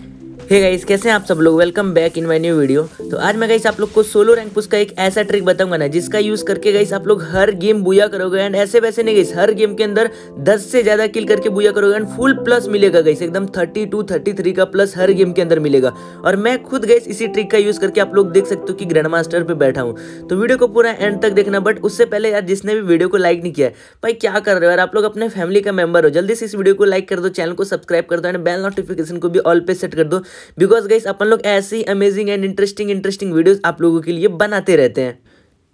हे hey guys कैसे हैं आप सब लोग? Welcome back in my new video तो आज मैं गाइस आप लोग को सोलो रैंक पुश का एक ऐसा ट्रिक बताऊँगा ना, जिसका यूज़ करके गाइस आप लोग हर गेम बुया करोगे एंड ऐसे वैसे नहीं गाइस हर गेम के अंदर 10 से ज़्यादा किल करके बुया करोगे एंड फुल प्लस मिलेगा गाइस एकदम 32 33 का प्लस हर गेम के अंदर मिलेगा. और मैं खुद गाइस इसी ट्रिक का यूज़ करके आप लोग देख सकते हो कि ग्रैंड मास्टर पे बैठा हूँ. तो वीडियो को पूरा एंड तक देखना बट उससे पहले यार जिसने भी वीडियो को लाइक नहीं किया भाई क्या कर रहे हो यार? आप लोग अपने फैमिली का मेंबर हो, जल्दी से इस वीडियो को लाइक कर दो चैनल को सब्सक्राइब कर दो एंड बेल नोटिफिकेशन को भी ऑल पे सेट कर दो। बिकॉज़ गाइस अपन लोग ऐसी amazing and interesting interesting videos आप लोगों के लिए बनाते रहते हैं।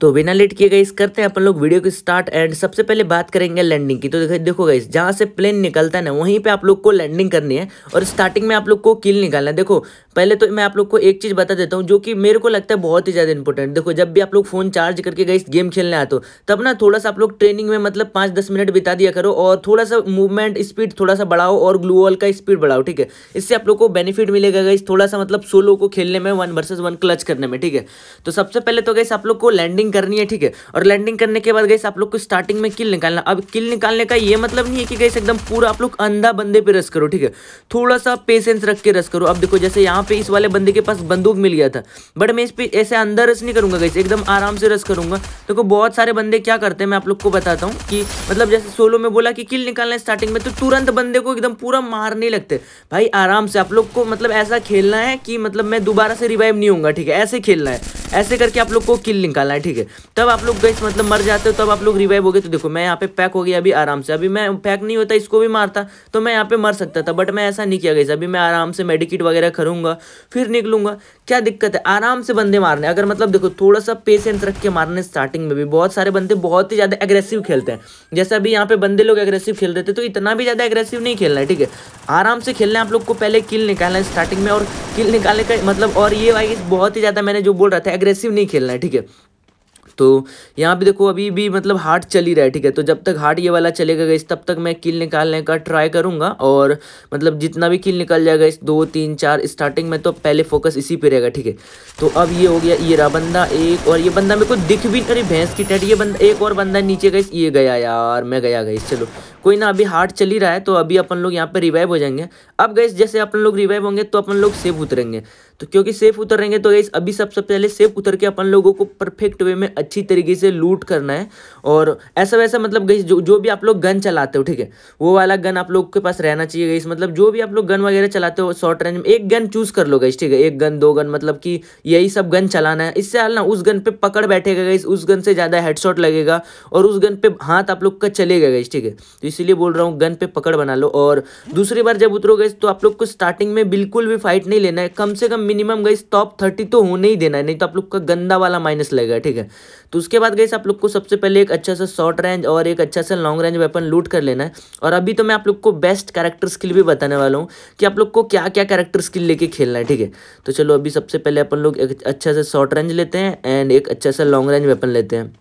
तो बिना लेट किए गए करते हैं अपन लोग वीडियो की स्टार्ट एंड सबसे पहले बात करेंगे लैंडिंग की। तो देखो देखो गई जहाँ से प्लेन निकलता है ना, वहीं पे आप लोग को लैंडिंग करनी है और स्टार्टिंग में आप लोग को किल निकालना है। देखो पहले तो मैं आप लोग को एक चीज़ बता देता हूँ, जो कि मेरे को लगता है बहुत ही ज़्यादा इंपॉर्टेंट देखो, जब भी आप लोग फ़ोन चार्ज करके गई गेम खेलने आते हो तब ना थोड़ा सा आप लोग ट्रेनिंग में मतलब पाँच दस मिनट बिता दिया करो और थोड़ा सा मूवमेंट स्पीड थोड़ा सा बढ़ाओ और ग्लू वॉल का स्पीड बढ़ाओ, ठीक है? इससे आप लोग को बेनिफिट मिलेगा गई थोड़ा सा मतलब सोलो को खेलने में वन वर्सेज वन क्लच करने में, ठीक है? तो सबसे पहले तो गई आप लोग को लैंडिंग करनी है, ठीक है? और लैंडिंग करने के बाद गई आप लोग को स्टार्टिंग में किल निकालना। अब किल निकालने का ये मतलब नहीं है कि गई एकदम पूरा आप लोग अंधा बंदे पे रस करो, ठीक है? थोड़ा सा पेशेंस रख के रस करो। अब देखो, जैसे यहाँ पे इस वाले बंदे के पास बंदूक मिल गया था। बट मैं इस पे ऐसे अंदर रस नहीं करूँगा गई एकदम आराम से रस करूँगा। देखो तो बहुत सारे बंदे क्या करते हैं, मैं आप लोग को बताता हूँ कि मतलब जैसे सोलो में बोला कि किल निकालना है स्टार्टिंग में तो तुरंत बंदे को एकदम पूरा मारने लगते। भाई, आराम से आप लोग को मतलब ऐसा खेलना है कि मतलब मैं दोबारा से रिवाइव नहीं हूँ ठीक है? ऐसे खेलना है। ऐसे करके आप लोग को किल निकालना है, ठीक है? तब आप लोग गई मतलब मर जाते हो, तब आप लोग रिवाइव हो गए। तो देखो, मैं यहाँ पे पैक हो गया अभी आराम से। अभी मैं पैक नहीं होता, इसको भी मारता तो मैं यहाँ पे मर सकता था बट मैं ऐसा नहीं किया गया अभी मैं आराम से मेडिकेट वगैरह करूँगा, फिर निकलूँगा। क्या दिक्कत है? आराम से बंदे मारने, अगर मतलब देखो थोड़ा सा पेशेंस रख के मारने स्टार्टिंग में भी, बहुत सारे बंदे बहुत ही ज़्यादा एग्रेसिव खेलते हैं। जैसे अभी यहाँ पे बंदे लोग एग्रेसिव खेल रहे थे तो इतना भी ज़्यादा एग्रेसिव नहीं खेलना है, ठीक है? आराम से खेलना है, आप लोग को पहले किल निकालना है स्टार्टिंग में, और किल निकालने का मतलब और ये भाई बहुत ही ज़्यादा मैंने जो बोल रहा था एग्रेसिव नहीं खेलना है, ठीक है? तो यहाँ पे देखो, अभी भी मतलब हार्ट चल ही रहा है, ठीक है? तो जब तक हार्ट ये वाला चलेगा इस तब तक मैं किल निकालने का ट्राई करूँगा और मतलब जितना भी किल निकल जाएगा इस दो, तीन, चार स्टार्टिंग में तो पहले फोकस इसी पे रहेगा, ठीक है? तो अब ये हो गया ये रहा बंदा एक, और ये बंदा मेरे को दिख भी अरे भैंस की टैट ये बंदा, एक और बंदा नीचे गई ये गया यार, मैं गया गई चलो। कोई ना, अभी हार्ट चल ही रहा है तो अभी अपन लोग यहाँ पर रिवाइव हो जाएँगे। अब गई जैसे अपन लोग रिवाइव होंगे तो अपन लोग सेफ़ उतरेंगे। तो क्योंकि सेफ़ उतरेंगे तो गई अभी सबसे सब पहले सेफ़ उतर के अपन लोगों को परफेक्ट वे में अच्छी तरीके से लूट करना है। और ऐसा वैसा मतलब गई जो जो भी आप लोग गन चलाते हो, ठीक है? वो वाला गन आप लोग के पास रहना चाहिए गई मतलब जो भी आप लोग गन वगैरह चलाते हो शॉर्ट रेंज में, एक गन चूज़ कर लो गई ठीक है? एक गन दो गन मतलब कि यही सब गन चलाना है। इससे हाल ना, उस गन पे पकड़ बैठेगा गई उस गन से ज़्यादा हेडशॉट लगेगा और उस गन पे हाथ आप लोग का चलेगा गई ठीक है? तो इसीलिए बोल रहा हूँ गन पे पकड़ बना लो। और दूसरी बार जब उतरोगे तो आप लोग को स्टार्टिंग में बिल्कुल भी फाइट नहीं लेना है। कम से कम मिनिमम गई टॉप थर्टी तो होने ही देना है, नहीं तो आप लोग का गंदा वाला माइनस लगेगा, ठीक है? तो उसके बाद गई आप लोग को सबसे पहले एक अच्छा सा शॉर्ट रेंज और एक अच्छा सा लॉन्ग रेंज वेपन लूट कर लेना है। और अभी तो मैं आप लोग को बेस्ट कैरेक्टर स्किल भी बताने वाला हूँ कि आप लोग को क्या क्या कैरेक्टर स्किल लेके खेलना है, ठीक है? तो चलो, अभी सबसे पहले अपन लोग एक अच्छा सा शॉर्ट रेंज लेते हैं एंड एक अच्छा सा लॉन्ग रेंज वेपन लेते हैं।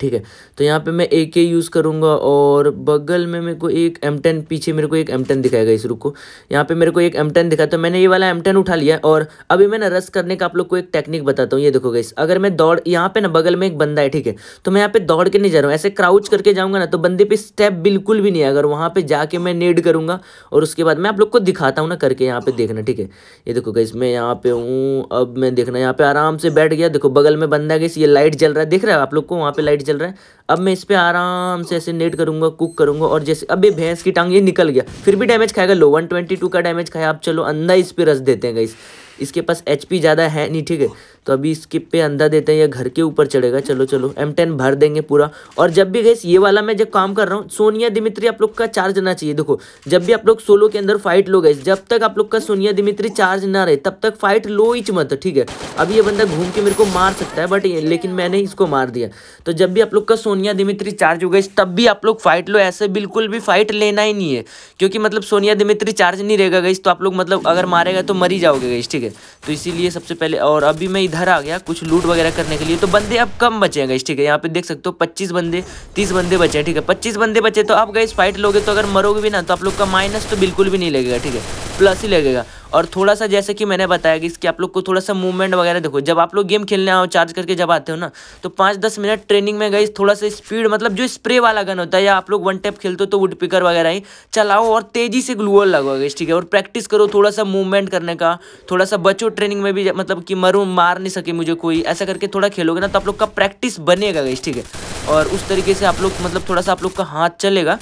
ठीक है? तो यहाँ पे मैं ए के यूज़ करूँगा और बगल में मेरे को एक एम टेन पीछे मेरे को एक एम टेन दिखाएगा इस रुको यहाँ पे मेरे को एक एम टेन दिखा तो मैंने ये वाला एम टेन उठा लिया और अभी मैं ना रस करने का आप लोग को एक टेक्निक बताता हूँ। ये देखो गई अगर मैं दौड़, यहाँ पे ना बगल में एक बंदा है, ठीक है? तो मैं यहाँ पे दौड़ के नहीं जा रहा हूँ। ऐसे क्राउच करके जाऊँगा ना तो बंदे पे स्टेप बिल्कुल भी नहीं है अगर वहाँ पे जाके मैं नेड करूँगा और उसके बाद मैं आप लोग को दिखाता हूँ ना करके यहाँ पे देखना, ठीक है? ये देखो गई मैं यहाँ पे हूँ, अब मैं देखना, यहाँ पे आराम से बैठ गया। देखो बगल में बंदा गई ये लाइट जल रहा है। देख रहा है आप लोग को? वहाँ पे लाइट जल रहा है। अब मैं इस पर आराम से ऐसे नेट करूँगा कुक करूँगा और जैसे, अब ये भैंस की टांग ये निकल गया। फिर भी डैमेज खाएगा, लो वन ट्वेंटी टू का डैमेज खाया आप चलो, अंधा इस पर रस देते हैं गाइस इसके पास एचपी ज़्यादा है नहीं, ठीक है? तो अभी इसके पे अंधा देते हैं या घर के ऊपर चढ़ेगा। चलो चलो एम टेन भर देंगे पूरा। और जब भी गई ये वाला मैं जब काम कर रहा हूँ, सोनिया दिमित्री आप लोग का चार्ज ना चाहिए। देखो, जब भी आप लोग सोलो के अंदर फाइट लो गए जब तक आप लोग का सोनिया दिमित्री चार्ज ना रहे, तब तक फाइट लो ही मत, ठीक है? अभी ये बंदा घूम के मेरे को मार सकता है बट लेकिन मैंने इसको मार दिया। तो जब भी आप लोग का सोनिया दिमित्री चार्ज हो गई तब भी आप लोग फाइट लो, ऐसे बिल्कुल भी फाइट लेना ही नहीं है। क्योंकि मतलब सोनिया दिमित्री चार्ज नहीं रहेगा गई तो आप लोग मतलब अगर मारेगा तो मरी जाओगे गई ठीक है? तो इसीलिए सबसे पहले, और अभी मैं इधर आ गया कुछ लूट वगैरह करने के लिए तो बंदे अब कम बचे हैं गई ठीक है? यहाँ पे देख सकते हो पच्चीस बंदे, तीस बंदे बचे हैं, ठीक है? पच्चीस बंदे बचे तो आप गई फाइट लोगे तो अगर मरोगे भी ना तो आप लोग का माइनस तो बिल्कुल भी नहीं लगेगा, ठीक है? प्लस ही लगेगा। और थोड़ा सा जैसे कि मैंने बताया कि इसके आप लोग को थोड़ा सा मूवमेंट वगैरह देखो, जब आप लोग गेम खेलने आओ चार्ज करके जब आते हो ना तो पाँच दस मिनट ट्रेनिंग में गई थोड़ा सा स्पीड मतलब जो स्प्रे वाला गन होता है, या आप लोग वन टेप खेलते हो तो वुड पिकर वगैरह ही, चलाओ और तेज़ी से ग्लूअल लगोगे ठीक है? और प्रैक्टिस करो थोड़ा सा मूवमेंट करने का थोड़ा सा बचो ट्रेनिंग में भी मतलब कि मरूँ, मार नहीं सके मुझे कोई, ऐसा करके थोड़ा खेलोगे ना तो आप लोग का प्रैक्टिस बनेगा गई ठीक है? और उस तरीके से आप लोग मतलब थोड़ा सा आप लोग का हाथ चलेगा।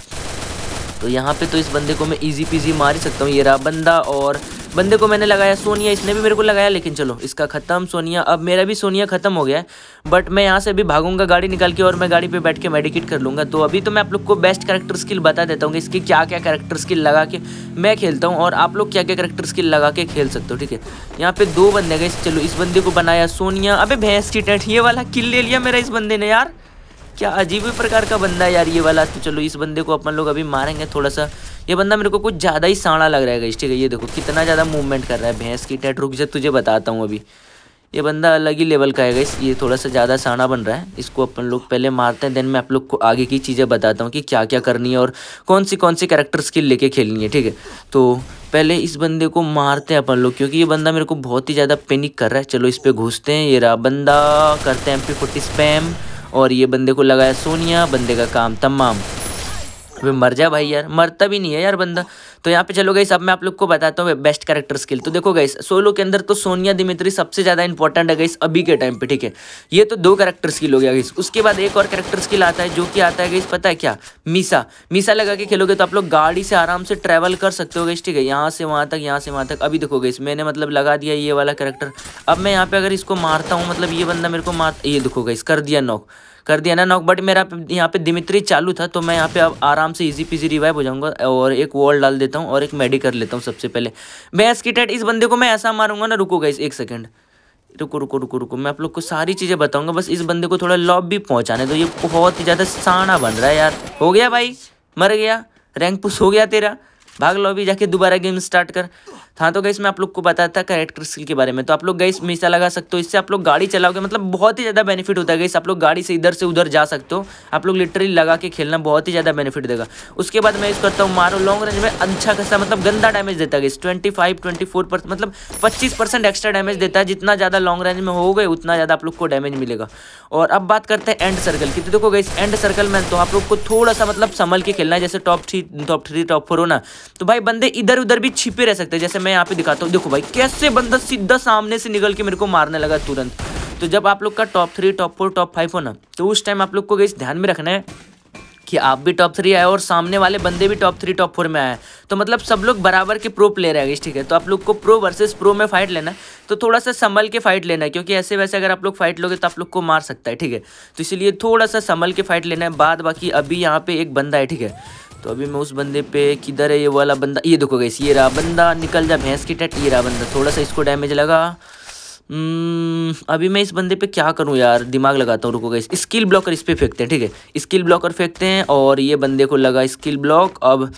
तो यहाँ पे तो इस बंदे को मैं इजी पीजी मार ही सकता हूँ। ये रहा बंदा और बंदे को मैंने लगाया सोनिया, इसने भी मेरे को लगाया, लेकिन चलो, इसका ख़त्म सोनिया। अब मेरा भी सोनिया ख़त्म हो गया है बट मैं यहाँ से अभी भागूँगा गाड़ी निकाल के और मैं गाड़ी पे बैठ के मेडिकेट कर लूँगा। तो अभी तो मैं आप लोग को बेस्ट करेक्टर स्किल बता देता हूँ कि इसकी क्या क्या करेक्टर स्किल लगा के मैं खेलता हूँ और आप लोग क्या क्या करेक्टर स्किल लगा के खेल सकते हो, ठीक है? यहाँ पे दो बंदे गए चलो, इस बंदे को बनाया सोनिया। अभी भैंस की टेंट ये वाला किल ले लिया मेरा इस बंदे ने यार। क्या अजीब ही प्रकार का बंदा है यार ये वाला। तो चलो इस बंदे को अपन लोग अभी मारेंगे थोड़ा सा ये बंदा मेरे को कुछ ज़्यादा ही साड़ा लग रहा है ठीक है? ये देखो, कितना ज़्यादा मूवमेंट कर रहा है भैंस की। टेट रुक से तुझे बताता हूँ अभी। ये बंदा अलग ही लेवल का है ये थोड़ा सा ज़्यादा साना बन रहा है। इसको अपन लोग पहले मारते हैं देन मैं आप लोग को आगे की चीज़ें बताता हूँ कि क्या क्या करनी है और कौन सी कौन सी कैरेक्टर स्किल लेके खेलनी है, ठीक है? तो पहले इस बंदे को मारते हैं अपन लोग, क्योंकि ये बंदा मेरे को बहुत ही ज़्यादा पेनिक कर रहा है। चलो इस पर घुसते हैं, ये रहा बंदा, करते हैं एम पी फोर्टी स्पैम और ये बंदे को लगाया सोनिया, बंदे का काम तमाम। अबे मर जा भाई यार, मरता भी नहीं है यार बंदा। तो यहाँ पे चलो गई सब मैं आप लोग को बताता हूँ बेस्ट कैरेक्टर स्किल तो देखो गई सोलो के अंदर तो सोनिया, दिमित्री सबसे ज़्यादा इंपॉर्टेंट है गई अभी के टाइम पे, ठीक है? ये तो दो कैरेक्टर स्किल हो गया गई उसके बाद एक और कैरेक्टर स्किल आता है, जो कि आता है गई पता है क्या? मीसा। मीसा लगा के खेलोगे तो आप लोग गाड़ी से आराम से ट्रैवल कर सकते हो गई ठीक है? यहाँ से, वहाँ तक, यहाँ से, वहाँ तक। अभी देखो गई मैंने मतलब लगा दिया ये वाला कैरेक्टर अब मैं यहाँ पे अगर इसको मारता हूँ मतलब ये बंदा मेरे को मार, ये देखो गई कर दिया नॉक कर दिया ना नॉक बट मेरा यहाँ पे दिमित्री चालू था तो मैं यहाँ पे अब आराम से इजी पीजी रिवाइव हो जाऊँगा और एक वॉल डाल देता हूँ और एक मेडी कर लेता हूँ सबसे पहले। इसकी टेट इस बंदे को मैं ऐसा मारूँगा ना, रुको गई एक सेकेंड रुको रुको रुको रुको, मैं आप लोग को सारी चीज़ें बताऊँगा, बस इस बंदे को थोड़ा लॉब भी पहुँचाने दो, ये बहुत ही ज़्यादा साना बन रहा है यार। हो गया भाई, मर गया रैंक पुश हो गया तेरा। भाग लॉबी जाके दोबारा गेम स्टार्ट कर। हाँ तो गैस मैं आप लोग को बताया था करेक्टर स्किल के बारे में। तो आप लोग गई मीसा लगा सकते हो, इससे आप लोग गाड़ी चलाओगे मतलब बहुत ही ज़्यादा बेनिफिट होता है गई आप लोग गाड़ी से इधर से उधर जा सकते हो। आप लोग लिटरली लगा के खेलना बहुत ही ज़्यादा बेनिफिट देगा। उसके बाद मैं यूज़ करता हूँ मारो लॉन्ग रेंज में अच्छा खासा मतलब गंदा डैमेज देता है गई ट्वेंटी फाइव ट्वेंटी फोर मतलब पच्चीस परसेंट एक्स्ट्रा डैमेज देता है। जितना ज़्यादा लॉन्ग रेंज में हो गए उतना ज़्यादा आप लोग को डैमेज मिलेगा। और अब बात करते हैं एंड सर्कल की। तो देखो गई एंड सर्कल में तो आप लोग को थोड़ा सा मतलब संभल के खेलना है, जैसे top three top three top four हो ना। तो भाई, बंदे इधर उधर भी छिपे रह सकते हैं, जैसे मैं यहाँ पे दिखाता हूँ। देखो भाई, कैसे बंदा सीधा सामने से निकल के मेरे को मारने लगा तुरंत। तो जब आप लोग का top three top four top five हो ना तो उस टाइम आप लोग को इस ध्यान में रखना है कि आप भी टॉप थ्री आए और सामने वाले बंदे भी टॉप थ्री टॉप फोर में आए। तो मतलब सब लोग बराबर के प्रो प्लेयर है ठीक है? तो आप लोग को प्रो वर्सेस प्रो में फाइट लेना तो थोड़ा सा संभल के फाइट लेना है, क्योंकि ऐसे वैसे अगर आप लोग फाइट लोगे तो आप लोग को मार सकता है, ठीक है? तो इसलिए थोड़ा सा संभल के फाइट लेना है। बाद बाकी अभी यहाँ पे एक बंदा है, ठीक है? तो अभी मैं उस बंदे पे किधर है ये वाला बंदा? ये देखो गई ये रहा बंदा निकल जा भैंस की टट ये रहा बंदा। थोड़ा सा इसको डैमेज लगा। हम्म, अभी मैं इस बंदे पे क्या करूँ यार? दिमाग लगाता हूँ रुको गई स्किल ब्लॉकर इस पर फेंकते हैं ठीक है? स्किल ब्लॉकर फेंकते हैं और ये बंदे को लगा स्किल ब्लॉक अब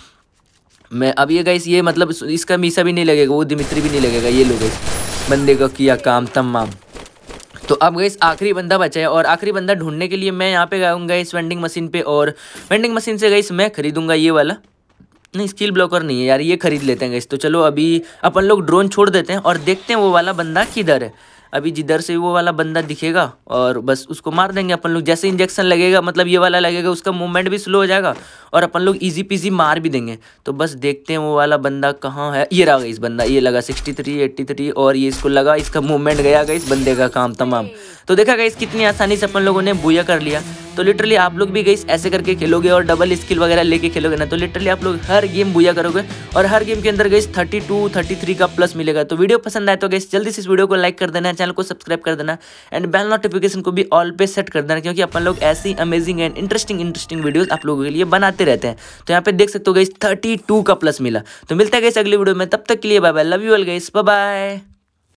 मैं अब ये गई ये मतलब इसका मीसा भी नहीं लगेगा वो दिमित्री भी नहीं लगेगा ये लोग बंदे का किया काम तमाम। तो अब गई आखिरी बंदा बचा है और आखिरी बंदा ढूँढने के लिए मैं यहाँ पे गाऊँगा इस वेंडिंग मशीन पे और वेंडिंग मशीन से गई मैं खरीदूँगा ये वाला। नहीं स्किल ब्लॉकर नहीं है यार, ये खरीद लेते हैं गई तो चलो अभी अपन लोग ड्रोन छोड़ देते हैं और देखते हैं वो वाला बंदा किधर है। अभी जिधर से वो वाला बंदा दिखेगा और बस उसको मार देंगे अपन लोग। जैसे इंजेक्शन लगेगा मतलब ये वाला लगेगा, उसका मूवमेंट भी स्लो हो जाएगा और अपन लोग इजी पीजी मार भी देंगे। तो बस देखते हैं वो वाला बंदा कहाँ है। ये रहा इस बंदा, ये लगा सिक्सटी थ्री एट्टी थ्री और ये इसको लगा, इसका मूवमेंट गया गया इस बंदे का काम तमाम। तो देखा गया कितनी आसानी से अपन लोगों ने बुया कर लिया। तो लिटरली आप लोग भी गई ऐसे करके खेलोगे और डबल स्किल वगैरह लेके खेलोगे ना तो लिटरली आप लोग हर गेम बुया करोगे और हर गेम के अंदर गई थर्टी टू थर्टी थ्री का प्लस मिलेगा। तो वीडियो पसंद आए तो गई जल्दी से इस वीडियो को लाइक कर देना चैनल को सब्सक्राइब कर देना एंड बेल नोटिफिकेशन को भी ऑल पे सेट कर देना क्योंकि अपन लोग ऐसी amazing and interesting interesting videos आप लोगों के लिए बनाते रहते हैं। तो यहाँ पे देख सकते हो गई थर्टी का प्लस मिला। तो मिलता है गई अगली वीडियो में, तब तक के लिए bye bye love you all guy bye